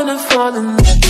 wanna fall in love.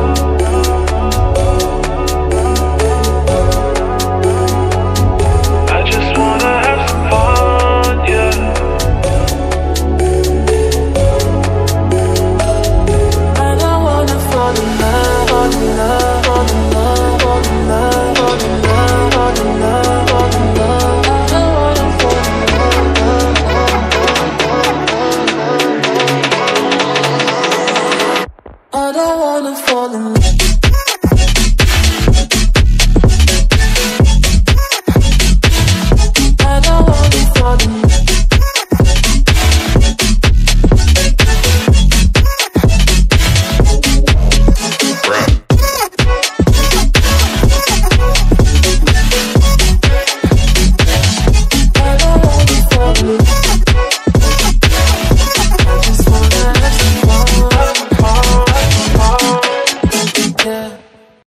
I don't wanna fall in love.